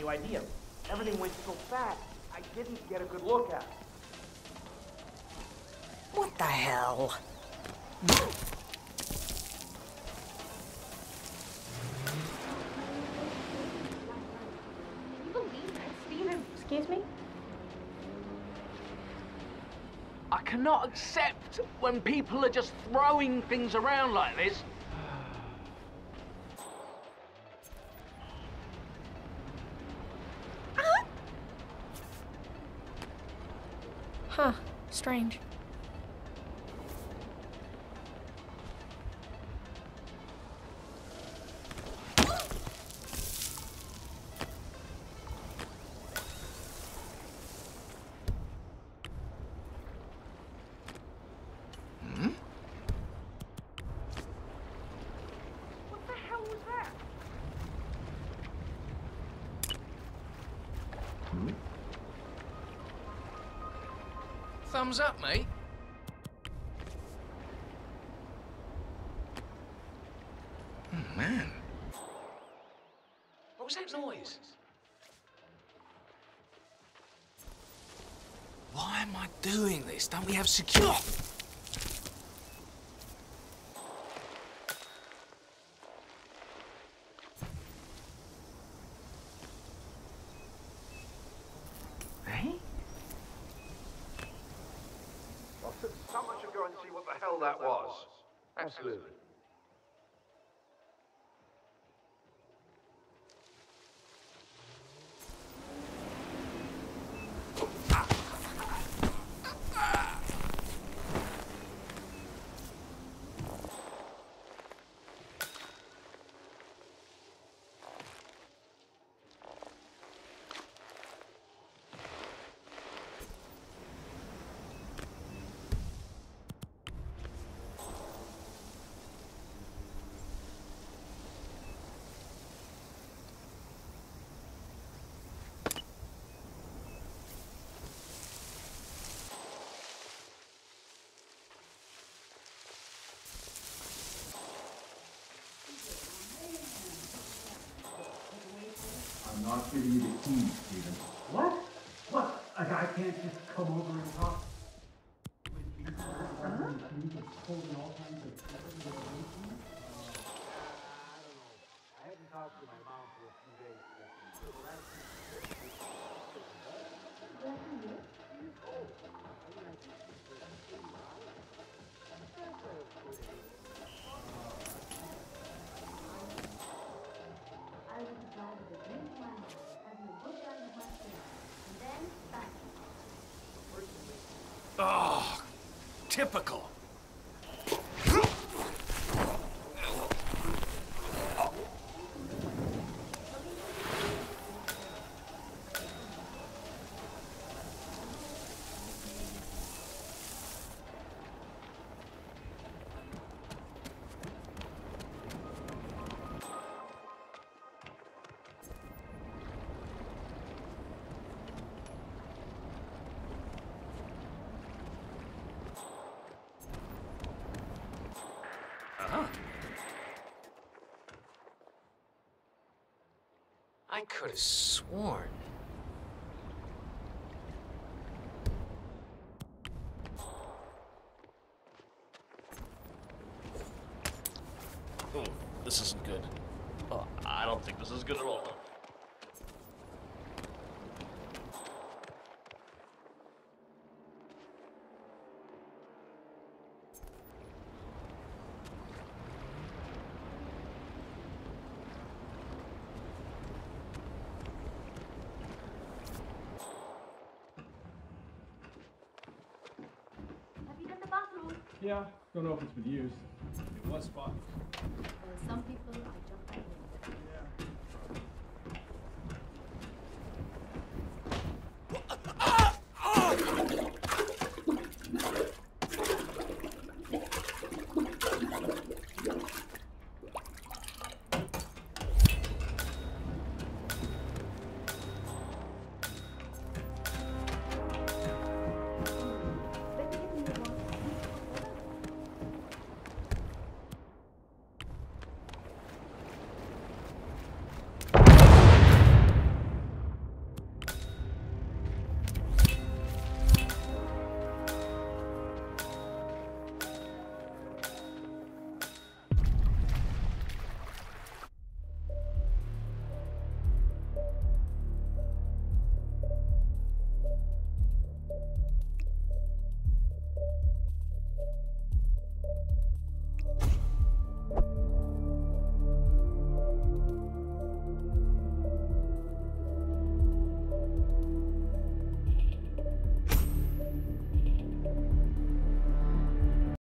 you ID him? Everything went so fast, I didn't get a good look at him. What the hell? Can you believe that, Steven? Excuse me? I cannot accept when people are just throwing things around like this. Huh. Strange. Thumbs up, mate. Oh, man. What was that noise? Why am I doing this? Don't we have secure? What the hell that was. Absolutely. I'm not giving you the keys, Stephen. What? What? A guy can't just come over and talk? With each other holding all kinds of different? Um I don't know. I haven't talked typical. I could have sworn. Oh, this isn't good. Oh, I don't think this is good at all. Yeah, don't know if it's been used. It was fun. Some people jump jumping in.